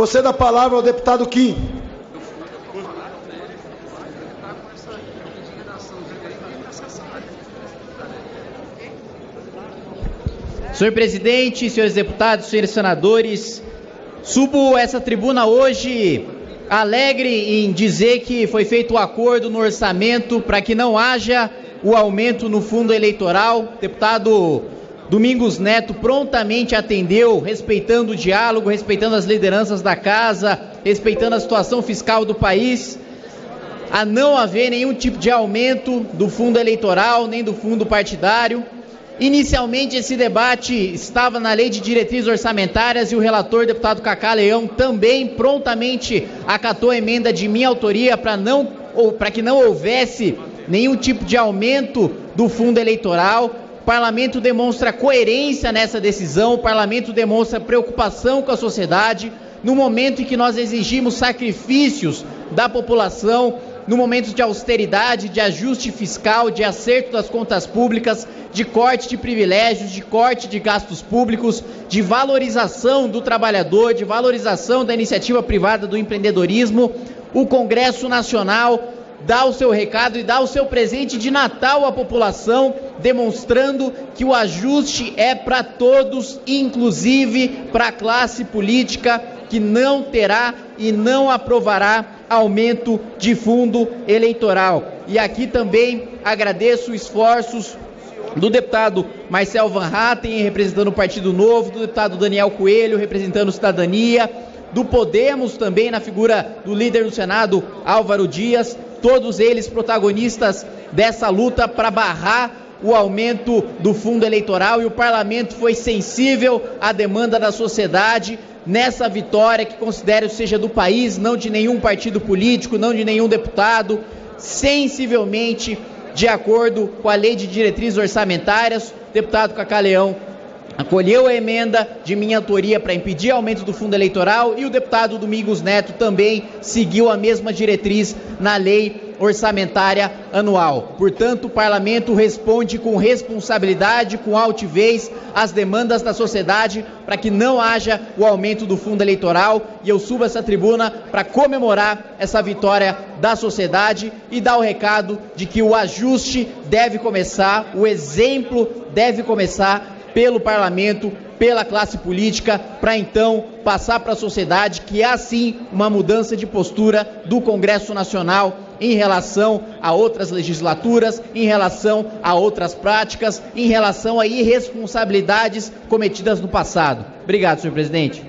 Concedo a palavra ao deputado Kim. Senhor presidente, senhores deputados, senhores senadores, subo essa tribuna hoje alegre em dizer que foi feito o um acordo no orçamento para que não haja o aumento no fundo eleitoral. Deputado Domingos Neto prontamente atendeu, respeitando o diálogo, respeitando as lideranças da casa, respeitando a situação fiscal do país, a não haver nenhum tipo de aumento do fundo eleitoral, nem do fundo partidário. Inicialmente esse debate estava na lei de diretrizes orçamentárias e o relator, deputado Cacá Leão, também prontamente acatou a emenda de minha autoria para não para que não houvesse nenhum tipo de aumento do fundo eleitoral. O parlamento demonstra coerência nessa decisão, o parlamento demonstra preocupação com a sociedade, no momento em que nós exigimos sacrifícios da população, no momento de austeridade, de ajuste fiscal, de acerto das contas públicas, de corte de privilégios, de corte de gastos públicos, de valorização do trabalhador, de valorização da iniciativa privada do empreendedorismo, o Congresso Nacional dá o seu recado e dá o seu presente de Natal à população, demonstrando que o ajuste é para todos, inclusive para a classe política que não terá e não aprovará aumento de fundo eleitoral. E aqui também agradeço esforços do deputado Marcel Van Hatten, representando o Partido Novo, do deputado Daniel Coelho, representando Cidadania, do Podemos também, na figura do líder do Senado, Álvaro Dias, todos eles protagonistas dessa luta para barrar o aumento do fundo eleitoral e o parlamento foi sensível à demanda da sociedade nessa vitória que considero seja do país, não de nenhum partido político, não de nenhum deputado, sensivelmente de acordo com a lei de diretrizes orçamentárias. Deputado Cacaleão acolheu a emenda de minha autoria para impedir aumento do fundo eleitoral e o deputado Domingos Neto também seguiu a mesma diretriz na lei orçamentária anual. Portanto, o parlamento responde com responsabilidade, com altivez às demandas da sociedade para que não haja o aumento do fundo eleitoral e eu subo essa tribuna para comemorar essa vitória da sociedade e dar o recado de que o ajuste deve começar, o exemplo deve começar pelo parlamento, pela classe política, para então passar para a sociedade que há sim uma mudança de postura do Congresso Nacional em relação a outras legislaturas, em relação a outras práticas, em relação a irresponsabilidades cometidas no passado. Obrigado, senhor presidente.